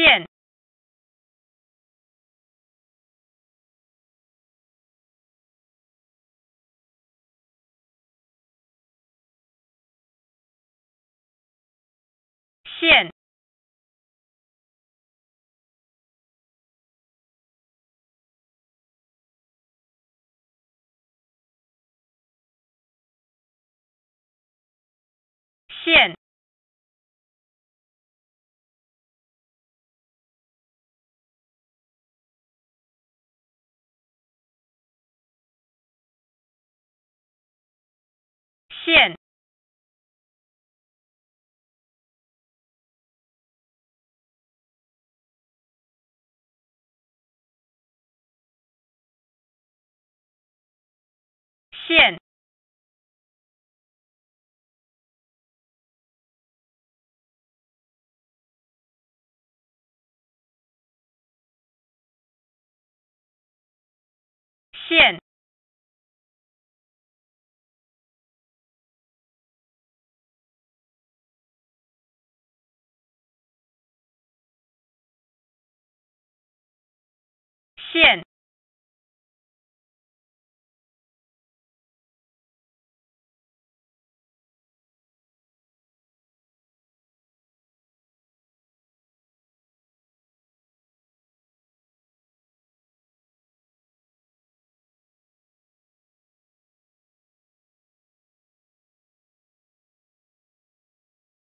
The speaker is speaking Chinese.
线线线线线线线